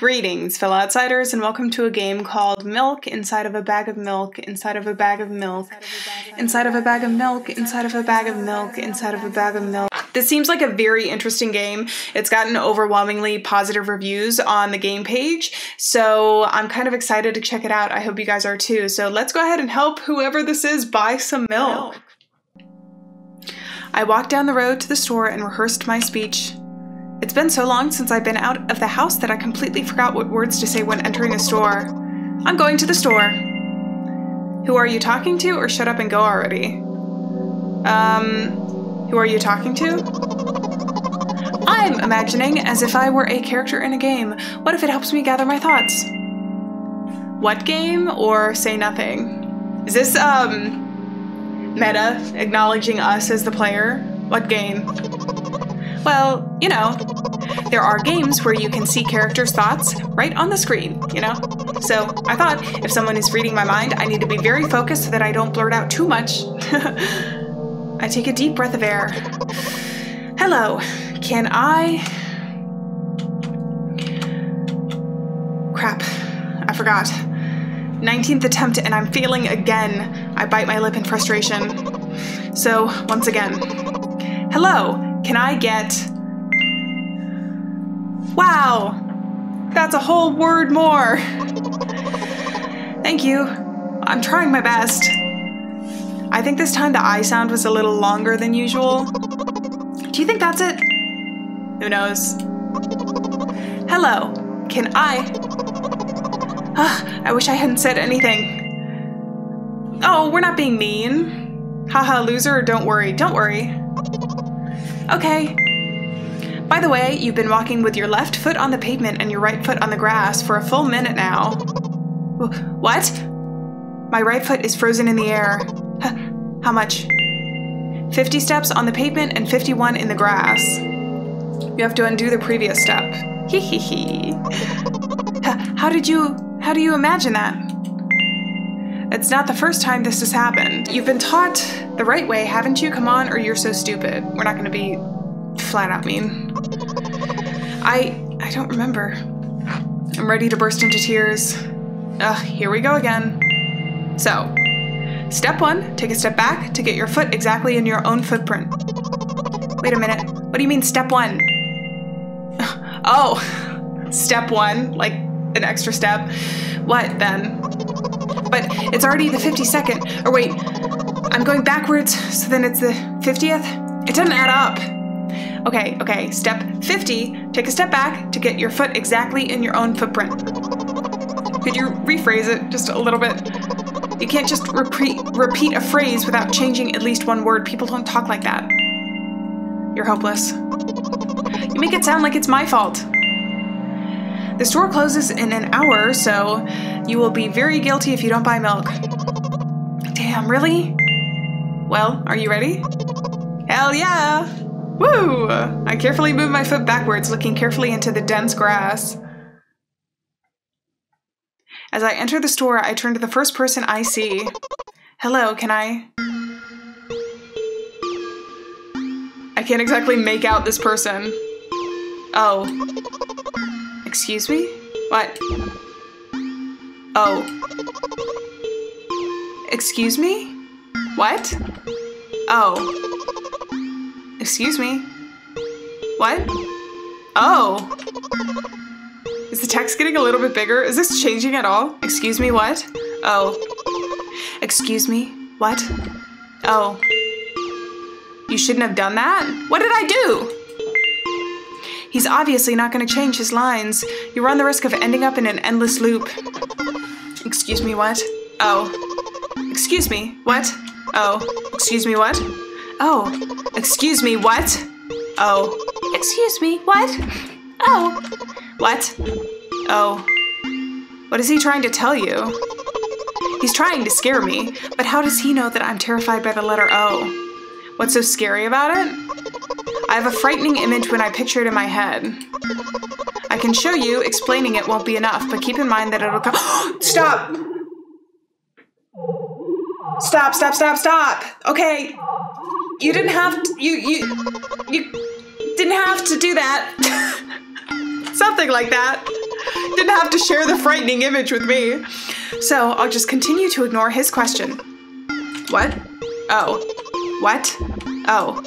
Greetings, fellow outsiders, and welcome to a game called Milk Inside of a Bag of Milk, Inside of a Bag of Milk, Inside of a Bag of Milk, Inside of a Bag of Milk, Inside of a Bag of Milk. This seems like a very interesting game. It's gotten overwhelmingly positive reviews on the game page, so I'm kind of excited to check it out. I hope you guys are too. So let's go ahead and help whoever this is buy some milk. I walked down the road to the store and rehearsed my speech. It's been so long since I've been out of the house that I completely forgot what words to say when entering a store. I'm going to the store. Who are you talking to, or shut up and go already? Um, who are you talking to? I'm imagining as if I were a character in a game. What if it helps me gather my thoughts? What game, or say nothing? Is this, um, meta acknowledging us as the player? What game? Well, you know, there are games where you can see characters' thoughts right on the screen, you know? So I thought if someone is reading my mind, I need to be very focused so that I don't blurt out too much. I take a deep breath of air. Hello, can I. Crap, I forgot. 19th attempt and I'm failing again. I bite my lip in frustration. So, once again. Hello, can I get. Wow! That's a whole word more! Thank you. I'm trying my best. I think this time the I sound was a little longer than usual. Do you think that's it? Who knows? Hello, can I? Ah, I wish I hadn't said anything. Oh, we're not being mean. Haha, loser, don't worry, don't worry. Okay. By the way, you've been walking with your left foot on the pavement and your right foot on the grass for a full minute now. What? My right foot is frozen in the air. How much? 50 steps on the pavement and 51 in the grass. You have to undo the previous step. Hee hee hee. How did you, how do you imagine that? It's not the first time this has happened. You've been taught the right way, haven't you? Come on, or you're so stupid. We're not gonna be flat out mean. I I don't remember. I'm ready to burst into tears. Ugh, here we go again. So, step one, take a step back to get your foot exactly in your own footprint. Wait a minute. What do you mean step one? Oh, step one, like an extra step. What then? But it's already the 52nd. Or wait, I'm going backwards, so then it's the 50th? It doesn't add up. Okay, okay, step 50, take a step back to get your foot exactly in your own footprint. Could you rephrase it just a little bit? You can't just repeat, repeat a phrase without changing at least one word. People don't talk like that. You're hopeless. You make it sound like it's my fault. The store closes in an hour, so you will be very guilty if you don't buy milk. Damn, really? Well, are you ready? Hell yeah! Woo! I carefully move my foot backwards, looking carefully into the dense grass. As I enter the store, I turn to the first person I see. Hello, can I? I can't exactly make out this person. Oh. Excuse me? What? Oh. Excuse me? What? Oh. Excuse me? What? Oh. Is the text getting a little bit bigger? Is this changing at all? Excuse me, what? Oh. Excuse me, what? Oh. You shouldn't have done that? What did I do? He's obviously not going to change his lines. You run the risk of ending up in an endless loop. Excuse me, what? Oh. Excuse me, what? Oh. Excuse me, what? Oh. Excuse me, what? Oh. Excuse me, what? Oh. What? Oh. What is he trying to tell you? He's trying to scare me, but how does he know that I'm terrified by the letter O? What's so scary about it? I have a frightening image when I picture it in my head. I can show you, explaining it won't be enough, but keep in mind that it'll come. stop! Stop, stop, stop, stop! Okay. You didn't have to. You, you. You didn't have to do that. Something like that. Didn't have to share the frightening image with me. So I'll just continue to ignore his question. What? Oh. What? Oh.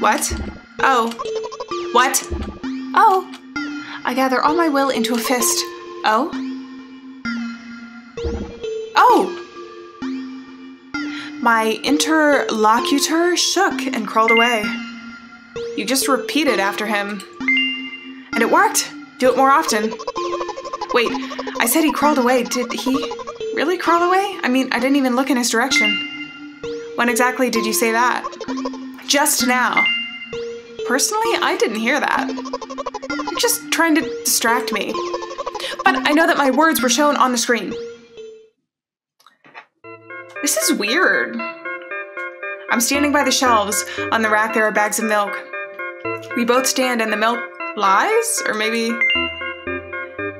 What? Oh. What? Oh. I gather all my will into a fist. Oh? Oh! My interlocutor shook and crawled away. You just repeated after him. And it worked! Do it more often. Wait, I said he crawled away. Did he really crawl away? I mean, I didn't even look in his direction. When exactly did you say that? Just now. Personally, I didn't hear that. You're just trying to distract me. But I know that my words were shown on the screen. This is weird. I'm standing by the shelves. On the rack, there are bags of milk. We both stand, and the milk lies? Or maybe.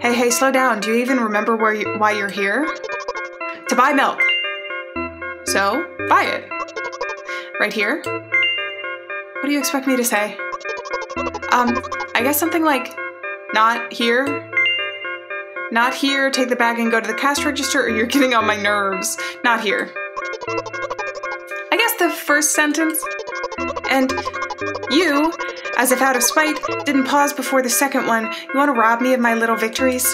Hey, hey, slow down. Do you even remember where you, why you're here? To buy milk. So, buy it. Right here? What do you expect me to say? Um, I guess something like, not here? Not here, take the bag and go to the cash register, or you're getting on my nerves. Not here. I guess the first sentence. And you, as if out of spite, didn't pause before the second one. You want to rob me of my little victories?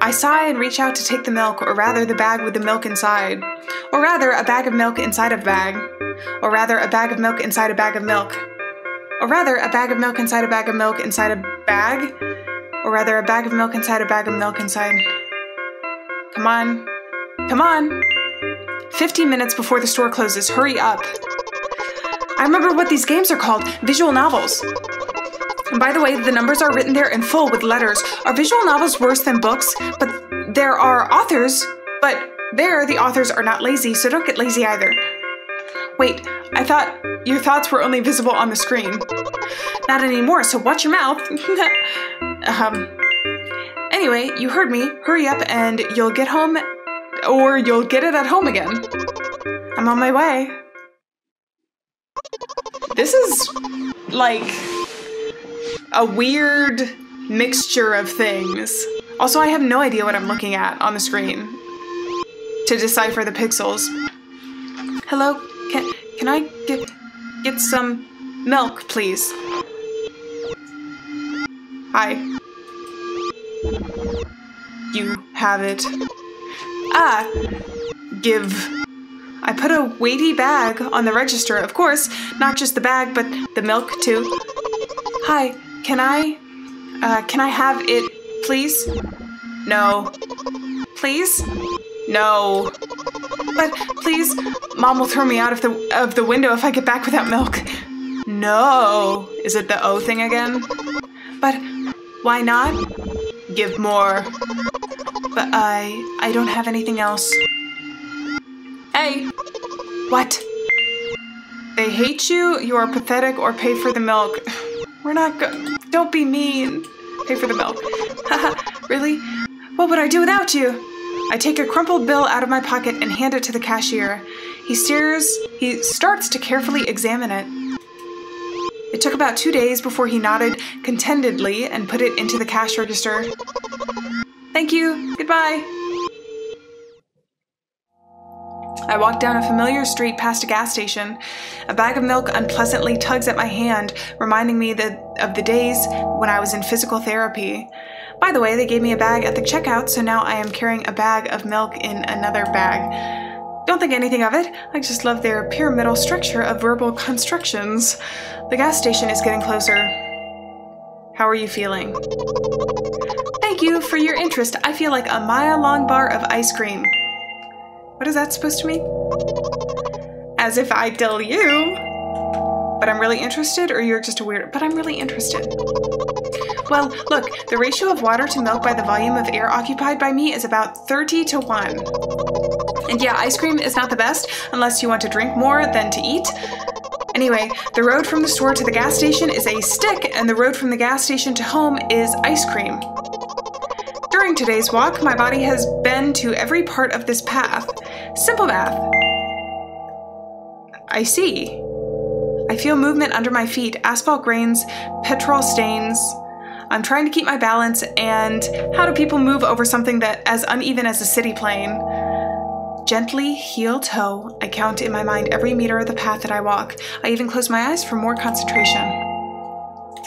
I sigh and reach out to take the milk, or rather the bag with the milk inside. Or rather, a bag of milk inside a bag. Or rather, a bag of milk inside a bag of milk. Or rather, a bag of milk inside a bag of milk inside a bag. Or rather, a bag of milk inside a bag of milk inside. Come on. Come on. 15 minutes before the store closes. Hurry up. I remember what these games are called visual novels. And by the way, the numbers are written there in full with letters. Are visual novels worse than books? But there are authors, but there the authors are not lazy, so don't get lazy either. Wait, I thought your thoughts were only visible on the screen. Not anymore, so watch your mouth. um. Anyway, you heard me. Hurry up and you'll get home, or you'll get it at home again. I'm on my way. This is like a weird mixture of things. Also, I have no idea what I'm looking at on the screen to decipher the pixels. Hello, can can I get get some milk, please? Hi. You have it. Ah, give. I put a weighty bag on the register, of course, not just the bag, but the milk too. Hi, can I, uh, can I have it, please? No. Please? No. But please, Mom will throw me out of the of the window if I get back without milk. No. Is it the O thing again? But why not? Give more. But I I don't have anything else. Hey. What? They hate you, you are pathetic, or pay for the milk. We're not go- Don't be mean. Pay for the milk. Haha, really? What would I do without you? I take a crumpled bill out of my pocket and hand it to the cashier. He stares, he starts to carefully examine it. It took about two days before he nodded contentedly and put it into the cash register. Thank you. Goodbye. I walk down a familiar street past a gas station. A bag of milk unpleasantly tugs at my hand, reminding me that, of the days when I was in physical therapy. By the way, they gave me a bag at the checkout, so now I am carrying a bag of milk in another bag. Don't think anything of it, I just love their pyramidal structure of verbal constructions. The gas station is getting closer. How are you feeling? Thank you for your interest. I feel like a mile long bar of ice cream. What is that supposed to mean? As if I tell you. But I'm really interested, or you're just a weird. But I'm really interested. Well, look, the ratio of water to milk by the volume of air occupied by me is about 30 to 1. And yeah, ice cream is not the best unless you want to drink more than to eat. Anyway, the road from the store to the gas station is a stick, and the road from the gas station to home is ice cream. During today's walk, my body has been to every part of this path. Simple math. I see. I feel movement under my feet, asphalt grains, petrol stains. I'm trying to keep my balance, and how do people move over something that as uneven as a city plane? Gently, heel toe, I count in my mind every meter of the path that I walk. I even close my eyes for more concentration.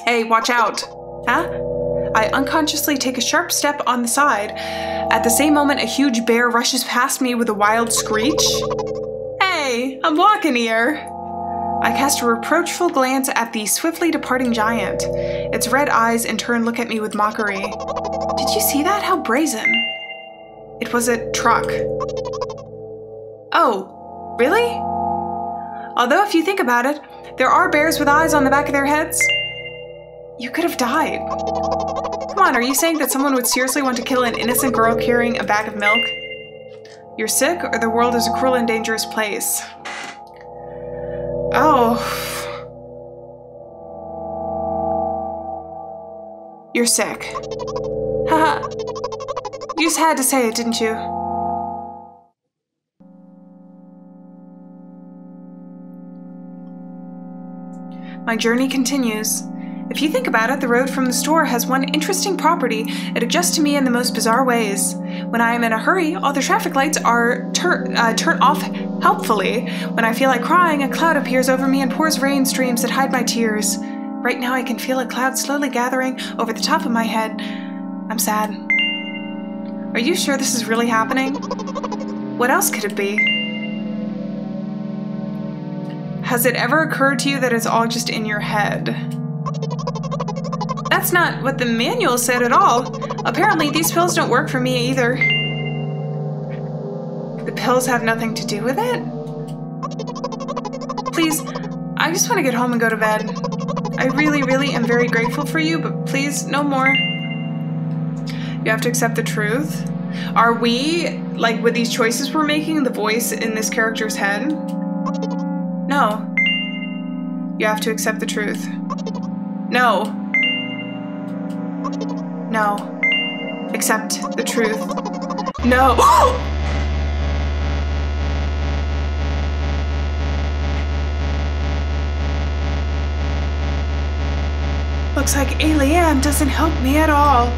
Hey, watch out! Huh? I unconsciously take a sharp step on the side. At the same moment, a huge bear rushes past me with a wild screech. Hey, I'm walking here. I cast a reproachful glance at the swiftly departing giant. Its red eyes in turn look at me with mockery. Did you see that? How brazen. It was a truck. Oh, really? Although, if you think about it, there are bears with eyes on the back of their heads. You could have died. Come on, are you saying that someone would seriously want to kill an innocent girl carrying a bag of milk? You're sick, or the world is a cruel and dangerous place? Oh. You're sick. Haha. you just had to say it, didn't you? My journey continues. If you think about it, the road from the store has one interesting property. It adjusts to me in the most bizarre ways. When I am in a hurry, all the traffic lights are tur- uh, turn off helpfully. When I feel like crying, a cloud appears over me and pours rain streams that hide my tears. Right now, I can feel a cloud slowly gathering over the top of my head. I'm sad. Are you sure this is really happening? What else could it be? Has it ever occurred to you that it's all just in your head? That's not what the manual said at all. Apparently, these pills don't work for me either. The pills have nothing to do with it? Please, I just want to get home and go to bed. I really, really am very grateful for you, but please, no more. You have to accept the truth. Are we, like with these choices we're making, the voice in this character's head? No. You have to accept the truth. No. No. Accept the truth. No. Looks like Alieann doesn't help me at all.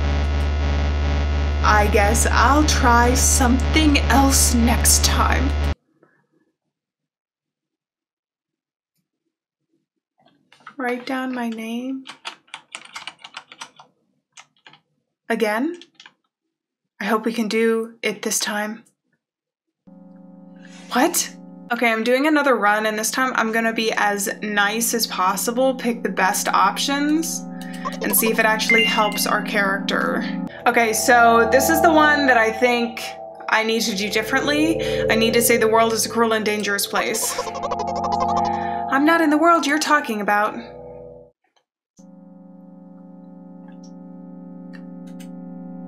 I guess I'll try something else next time. Write down my name. Again? I hope we can do it this time. What? Okay, I'm doing another run, and this time I'm gonna be as nice as possible, pick the best options, and see if it actually helps our character. Okay, so this is the one that I think I need to do differently. I need to say the world is a cruel and dangerous place. I'm not in the world you're talking about.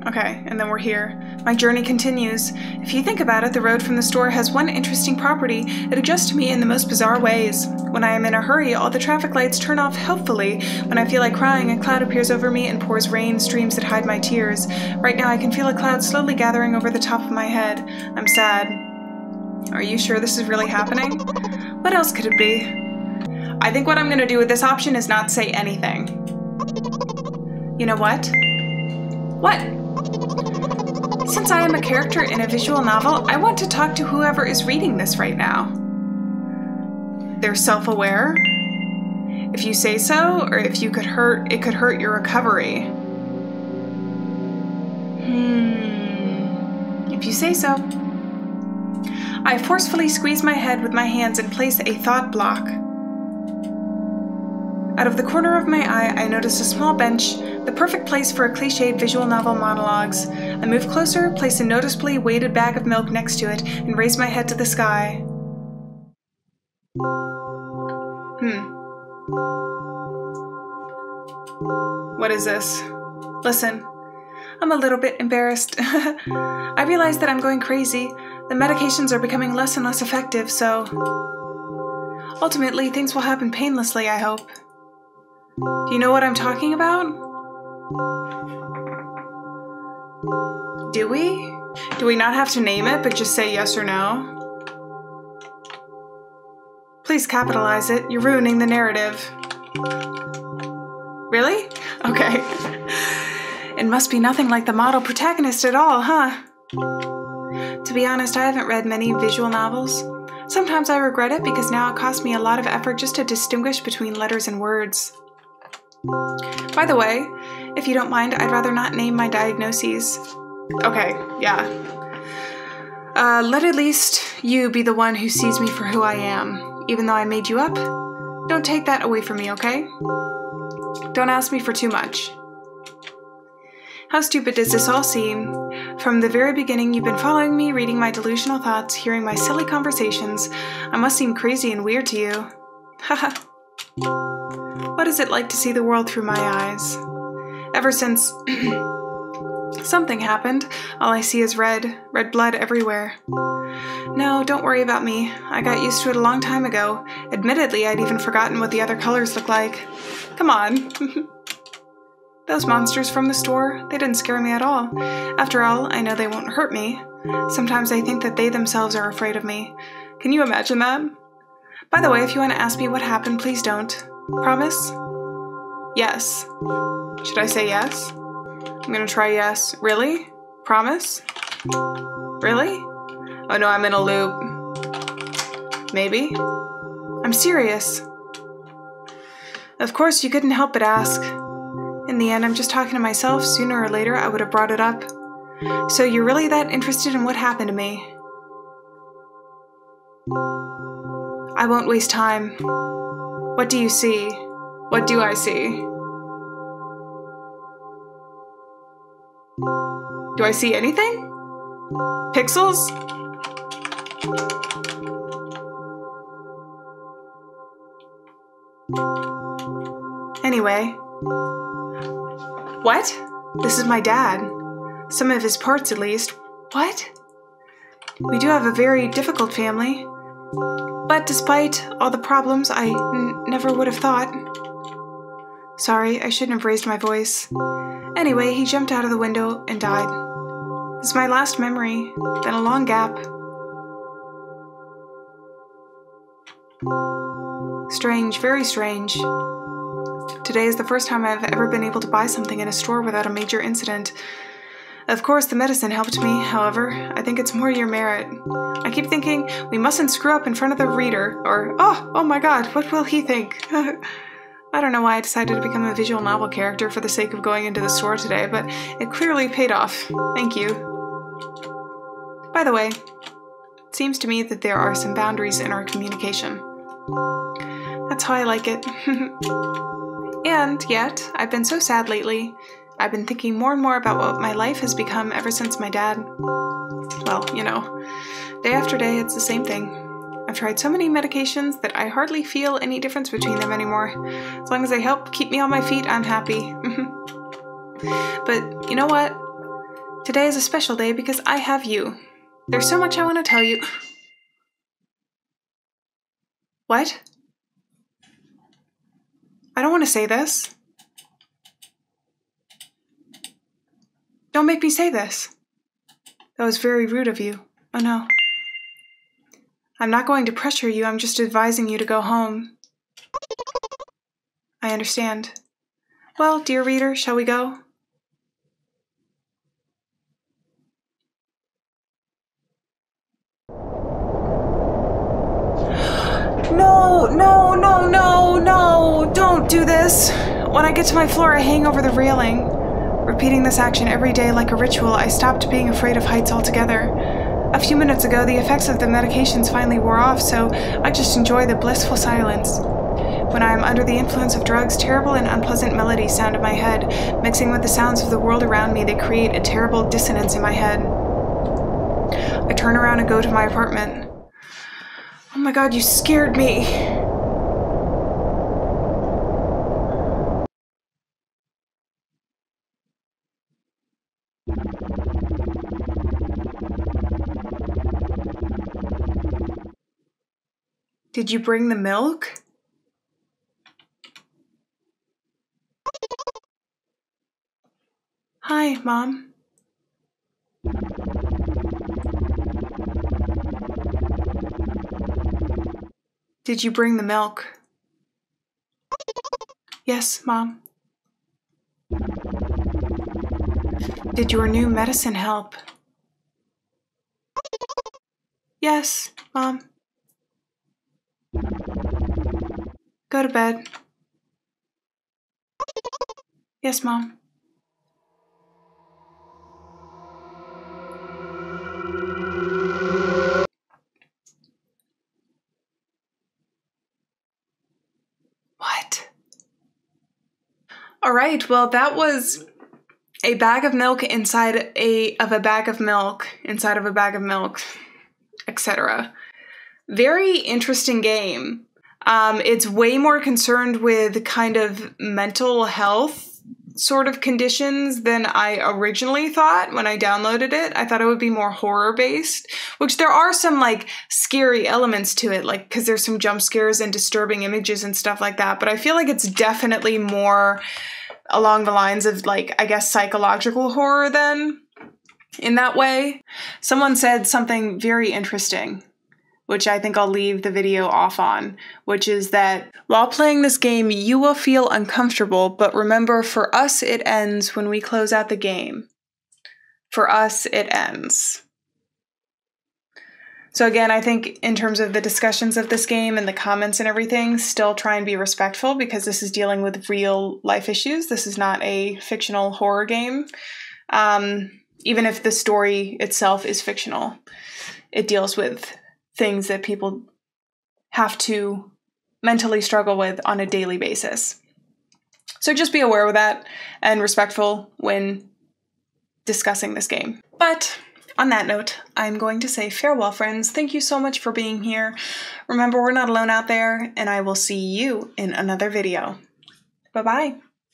Okay, and then we're here. My journey continues. If you think about it, the road from the store has one interesting property. It adjusts to me in the most bizarre ways. When I am in a hurry, all the traffic lights turn off helpfully. When I feel like crying, a cloud appears over me and pours rain streams that hide my tears. Right now, I can feel a cloud slowly gathering over the top of my head. I'm sad. Are you sure this is really happening? What else could it be? I think what I'm gonna do with this option is not say anything. You know what? What? Since I am a character in a visual novel, I want to talk to whoever is reading this right now. They're self-aware. If you say so, or if you could hurt, it could hurt your recovery. Hmm. If you say so. I forcefully squeeze my head with my hands and place a thought block. Out of the corner of my eye, I notice a small bench the perfect place for a cliched visual novel monologues. I move closer, place a noticeably weighted bag of milk next to it, and raise my head to the sky. Hmm. What is this? Listen, I'm a little bit embarrassed. I realize that I'm going crazy. The medications are becoming less and less effective, so. Ultimately, things will happen painlessly, I hope. Do you know what I'm talking about? Do we? Do we not have to name it, but just say yes or no? Please capitalize it. You're ruining the narrative. Really? Okay. It must be nothing like the model protagonist at all, huh? To be honest, I haven't read many visual novels. Sometimes I regret it because now it costs me a lot of effort just to distinguish between letters and words. By the way, if you don't mind, I'd rather not name my diagnoses. Okay, yeah. Uh, let at least you be the one who sees me for who I am, even though I made you up. Don't take that away from me, okay? Don't ask me for too much. How stupid does this all seem? From the very beginning, you've been following me, reading my delusional thoughts, hearing my silly conversations. I must seem crazy and weird to you. Haha. What is it like to see the world through my eyes? Ever since something happened, all I see is red, red blood everywhere. No, don't worry about me. I got used to it a long time ago. Admittedly, I'd even forgotten what the other colors look like. Come on. Those monsters from the store, they didn't scare me at all. After all, I know they won't hurt me. Sometimes I think that they themselves are afraid of me. Can you imagine that? By the way, if you want to ask me what happened, please don't. Promise? Yes. Should I say yes? I'm gonna try yes. Really? Promise? Really? Oh no, I'm in a loop. Maybe? I'm serious. Of course, you couldn't help but ask. In the end, I'm just talking to myself. Sooner or later, I would have brought it up. So you're really that interested in what happened to me? I won't waste time. What do you see? What do I see? Do I see anything? Pixels? Anyway. What? This is my dad. Some of his parts, at least. What? We do have a very difficult family. But despite all the problems, I never would have thought. Sorry, I shouldn't have raised my voice. Anyway, he jumped out of the window and died. Is my last memory, then a long gap. Strange, very strange. Today is the first time I've ever been able to buy something in a store without a major incident. Of course, the medicine helped me, however, I think it's more your merit. I keep thinking we mustn't screw up in front of the reader, or, oh, oh my god, what will he think? I don't know why I decided to become a visual novel character for the sake of going into the store today, but it clearly paid off. Thank you. By the way, it seems to me that there are some boundaries in our communication. That's how I like it. and yet, I've been so sad lately. I've been thinking more and more about what my life has become ever since my dad. Well, you know, day after day, it's the same thing. I've tried so many medications that I hardly feel any difference between them anymore. As long as they help keep me on my feet, I'm happy. but you know what? Today is a special day because I have you. There's so much I want to tell you. What? I don't want to say this. Don't make me say this. That was very rude of you. Oh no. I'm not going to pressure you, I'm just advising you to go home. I understand. Well, dear reader, shall we go? No, no, no, no, no, don't do this. When I get to my floor, I hang over the railing. Repeating this action every day like a ritual, I stopped being afraid of heights altogether. A few minutes ago, the effects of the medications finally wore off, so I just enjoy the blissful silence. When I am under the influence of drugs, terrible and unpleasant melodies sound in my head. Mixing with the sounds of the world around me, they create a terrible dissonance in my head. I turn around and go to my apartment. Oh my god, you scared me! Did you bring the milk? Hi, Mom. Did you bring the milk? Yes, Mom. Did your new medicine help? Yes, Mom. Go to bed. Yes, Mom. What? All right, well, that was a bag of milk inside a of a bag of milk inside of a bag of milk, etc. Very interesting game. Um, it's way more concerned with kind of mental health sort of conditions than I originally thought when I downloaded it. I thought it would be more horror based, which there are some like scary elements to it, like because there's some jump scares and disturbing images and stuff like that. But I feel like it's definitely more along the lines of like, I guess, psychological horror then in that way. Someone said something very interesting which I think I'll leave the video off on, which is that while playing this game, you will feel uncomfortable, but remember, for us, it ends when we close out the game. For us, it ends. So, again, I think in terms of the discussions of this game and the comments and everything, still try and be respectful because this is dealing with real life issues. This is not a fictional horror game. Um, even if the story itself is fictional, it deals with things that people have to mentally struggle with on a daily basis. So just be aware of that and respectful when discussing this game. But on that note, I'm going to say farewell, friends. Thank you so much for being here. Remember, we're not alone out there, and I will see you in another video. Bye bye.